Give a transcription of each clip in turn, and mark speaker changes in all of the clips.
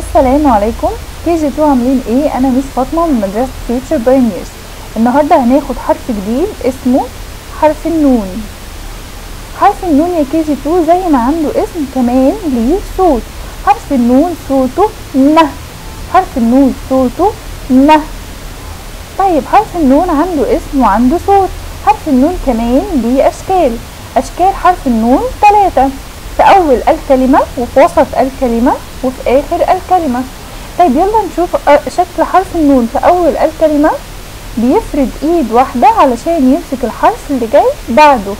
Speaker 1: السلام عليكم. KG 2 عاملين إيه؟ أنا Miss فاطمة من مدرسة Future Pioneers النهارده هناخد حرف جديد اسمه حرف النون. حرف النون يا KG 2 زي ما عنده اسم كمان ليه صوت. حرف النون صوته ن. حرف النون صوته ن. طيب حرف النون عنده اسم وعنده صوت. حرف النون كمان ليه أشكال. أشكال حرف النون ثلاثة في أول الكلمة وفي وسط الكلمة وفي آخر الكلمة. طيب يلا نشوف شكل حرف النون. في أول الكلمة بيفرد إيد واحدة علشان يمسك الحرف اللي جاي بعده.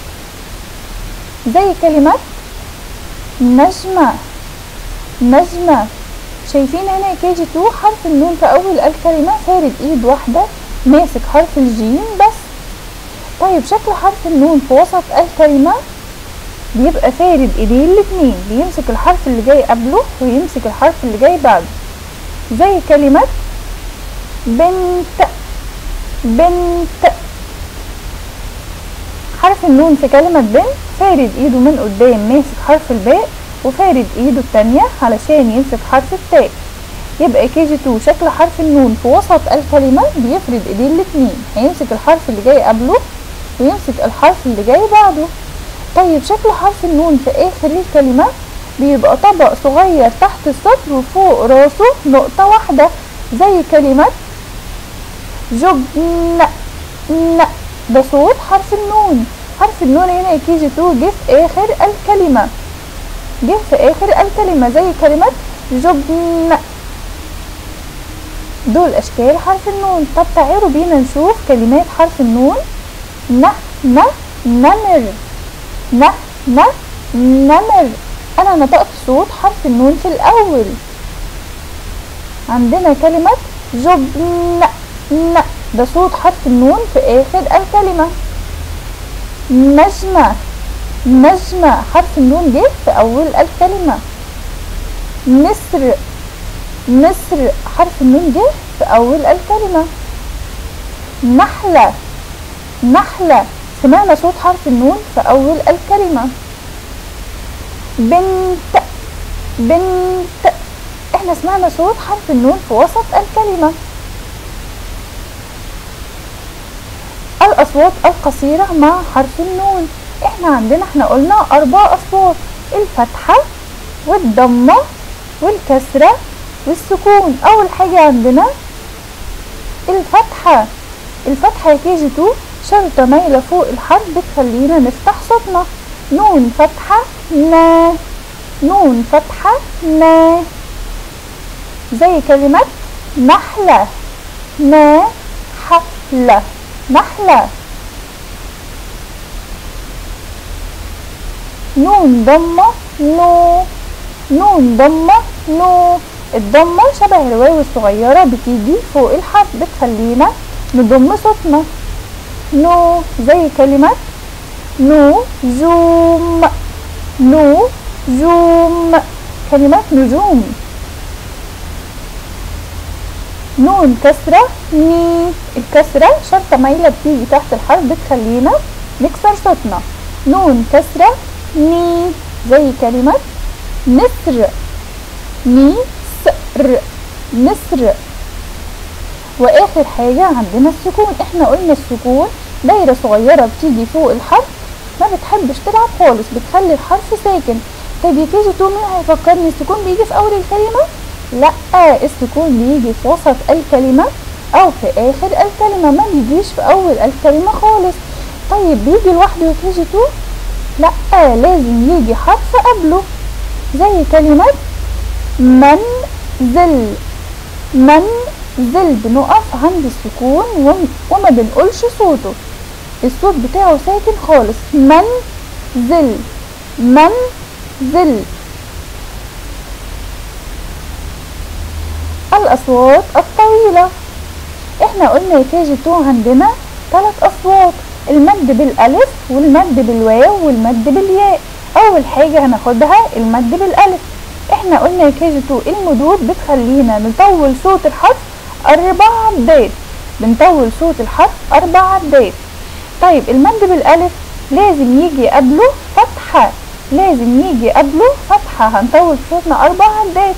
Speaker 1: زي كلمة نجمة نجمة. شايفين هنا KG 2 حرف النون في أول الكلمة فارد إيد واحدة ماسك حرف الجيم بس. طيب شكل حرف النون في وسط الكلمة بيبقى فارد إيديه الاتنين بيمسك الحرف اللي جاي قبله ويمسك الحرف اللي جاي بعده. زي كلمة بنت بنت. حرف النون في كلمة بنت فارد إيده من قدام ماسك حرف الباء وفارد إيده التانية علشان يمسك حرف التاء. يبقى KG 2 شكل حرف النون في وسط الكلمة بيفرد إيديه الاتنين هيمسك الحرف اللي جاي قبله ويمسك الحرف اللي جاي بعده. طيب شكل حرف النون في آخر الكلمة بيبقى طبق صغير تحت السطر وفوق راسه نقطة واحدة زي كلمة جبن ن ده صوت حرف النون. حرف النون هنا يا KG 2 جه في آخر الكلمة. جه في آخر الكلمة زي كلمة جبن دول أشكال حرف النون. طب تعالوا بينا نشوف كلمات حرف النون. ن ن نمر. ن ن نمر. أنا نطقت صوت حرف النون في الأول. عندنا كلمة جبن ن. ده صوت حرف النون في آخر الكلمة. نجمة. نجمة. حرف النون جه في أول الكلمة. نسر. نسر. حرف النون جه في أول الكلمة. نحلة. نحلة. سمعنا صوت حرف النون في أول الكلمة. بنت بنت. إحنا سمعنا صوت حرف النون في وسط الكلمة. الأصوات القصيرة مع حرف النون. إحنا عندنا إحنا قلنا أربع أصوات. الفتحة والضمة والكسرة والسكون. أول حاجة عندنا الفتحة. الفتحة يا كي جي 2 شرطة مايلة فوق الحرف بتخلينا نفتح صوتنا. نون فتحة نا. نون فتحة نا. زي كلمة نحلة. نا. حلة نحلة. نون ضمة نو. نون ضمة نو. الضمة شبه الواو الصغيرة بتيجي فوق الحرف بتخلينا نضم صوتنا. نو زي كلمة. نو جوم. نو جوم. كلمة نجوم. نون كسرة ني الكسرة شرطة مايلة بتيجي تحت الحرف بتخلينا نكسر صوتنا. نون كسرة ني زي كلمة نسر. ني سر. نسر. وآخر حاجة عندنا السكون. إحنا قلنا السكون دايرة صغيرة بتيجي فوق الحرف ما بتحبش تلعب خالص بتخلي الحرف ساكن. طيب يا two مين هيفكرني السكون بيجي في أول الكلمة؟ لأ السكون بيجي في وسط الكلمة أو في آخر الكلمة ما بيجيش في أول الكلمة خالص. طيب بيجي لوحده يا كيجي تو؟ لأ لازم يجي حرف قبله. زي كلمة منزل منزل بنقف عند السكون وما بنقولش صوته. الصوت بتاعه ساكن خالص. منزل منزل الأصوات الطويلة. إحنا قلنا يا KG 2 عندنا ثلاث أصوات. المد بالألف والمد بالواو والمد بالياء. أول حاجة هناخدها المد بالألف. إحنا قلنا يا KG 2 المدود بتخلينا نطول صوت الحرف أربع عدات بنطول صوت الحرف أربع عدات طيب المد بالألف لازم يجي قبله فتحة. لازم يجي قبله فتحة. هنطول صوتنا أربع عدات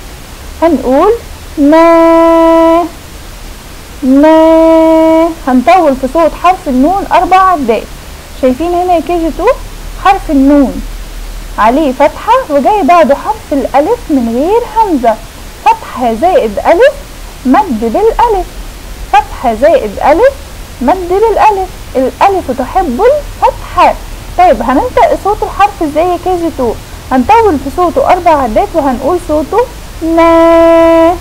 Speaker 1: هنقول نا نا هنطول في صوت حرف النون أربع عدات شايفين هنا يا KG two؟ حرف النون. عليه فتحة وجاي بعده حرف الألف من غير همزة. فتحة زائد ألف مد بالألف. فتحة زائد ألف مد بالألف. الألف تحب الفتحة طيب هننطق صوت الحرف إزاي يا KG two؟ هنطول في صوته أربع عدات وهنقول صوته نا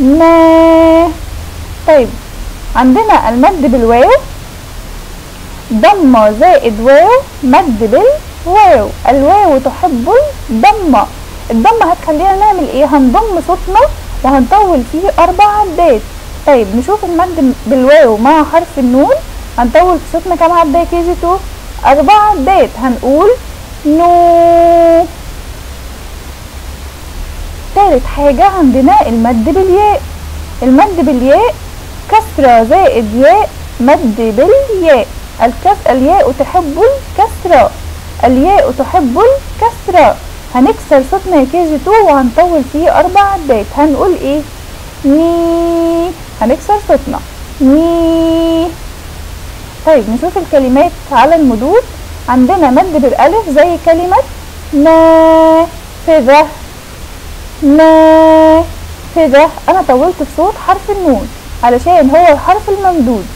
Speaker 1: نا طيب عندنا المد بالواو ضمة زائد واو مد بالواو. الواو تحب الضمة. الضمة هتخلينا نعمل إيه؟ هنضم صوتنا وهنطول فيه أربع عدات. طيب نشوف المد بالواو مع حرف النون. هنطول في صوتنا كام عدة يا KG two أربع عدات. هنقول نو. تالت حاجة عندنا المد بالياء. المد بالياء كسرة زائد ياء مد بالياء. الياء تحب الكسرة. الياء تحب الكسرة. هنكسر صوتنا يا KG two وهنطول فيه أربع عدات هنقول إيه؟ ني. هنكسر صوتنا. ني. طيب نشوف الكلمات على المدود. عندنا مد بالألف زي كلمة نافذة نافذة أنا طولت في صوت حرف النون علشان هو الحرف الممدود.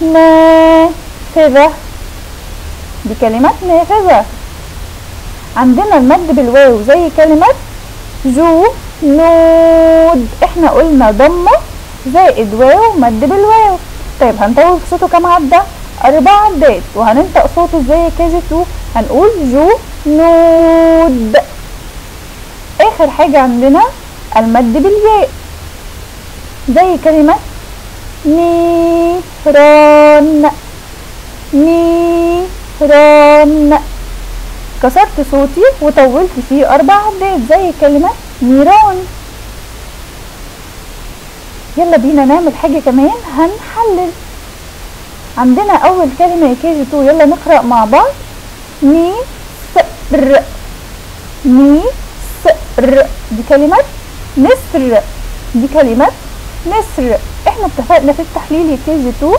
Speaker 1: نافذة دي كلمة نافذة عندنا المد بالواو زي كلمة جنود إحنا قلنا ضمة زائد واو مد بالواو. طيب هنطول صوته كام عدة أربع عدات. وهننطق صوته KG two. هنقول جنود آخر حاجة عندنا المد بالياء زي كلمة نيران. نيران. كسرت صوتي وطولت فيه أربع عدات زي كلمة نيران يلا بينا نعمل حاجة كمان. هنحلل. عندنا أول كلمة يا KG two. يلا نقرأ مع بعض. ني سر ني سر دي كلمة نسر. دي كلمة نسر. إحنا اتفقنا في التحليل يا KG two.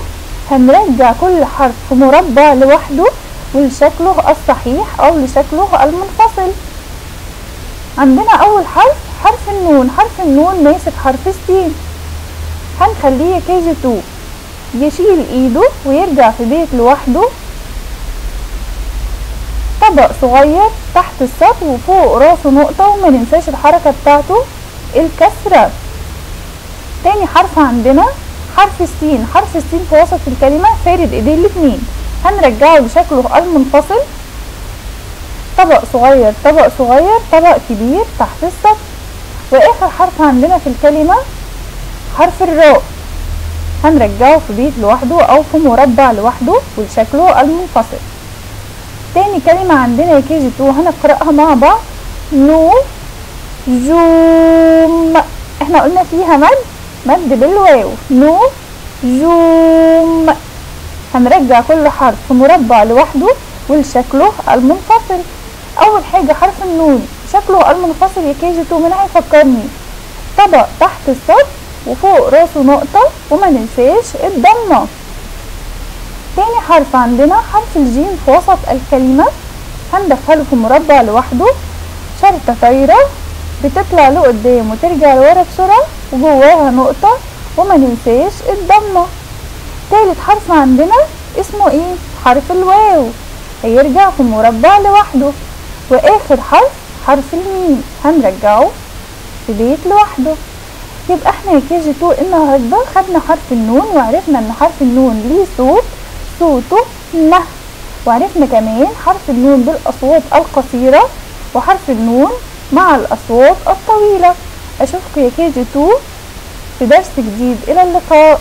Speaker 1: هنرجع كل حرف مربع لوحده. ولشكله الصحيح أو لشكله المنفصل. عندنا أول حرف حرف النون. حرف النون ماسك حرف السين. هنخليه يا KG two. يشيل إيده ويرجع في بيت لوحده. طبق صغير تحت السطح وفوق راسه نقطة وما ننساش الحركة بتاعته الكسرة. تاني حرف عندنا حرف السين. حرف السين في وسط الكلمة فارد إيديه الاتنين. هنرجعه لشكله المنفصل. طبق صغير طبق صغير طبق كبير تحت السطح وآخر حرف عندنا في الكلمة حرف الراء. هنرجعه في بيت لوحده أو في مربع لوحده ولشكله المنفصل. تاني كلمة عندنا يا KG two هنقرأها مع بعض. نو جوم إحنا قلنا فيها مد مد بالواو. نو جوم هنرجع كل حرف مربع لوحده ولشكله المنفصل. أول حاجة حرف النون شكله المنفصل يا KG two من هيفكرني طبق تحت السطح وفوق راسه نقطة وما ننساش الضمة. تاني حرف عندنا حرف الجيم في وسط الكلمة. هندخله في مربع لوحده. شرطة طايرة بتطلع لقدام وترجع لورا بسرعة وجواها نقطة وما ننساش الضمة. تالت حرف عندنا اسمه إيه؟ حرف الواو. هيرجع في مربع لوحده. وآخر حرف حرف الميم. هنرجعه في بيت لوحده. يبقى إحنا يا KG two النهارده خدنا حرف النون وعرفنا إن حرف النون ليه صوت صوته ن. وعرفنا كمان حرف النون بالأصوات القصيرة وحرف النون مع الأصوات الطويلة. أشوفكم يا KG في درس جديد. إلى اللقاء.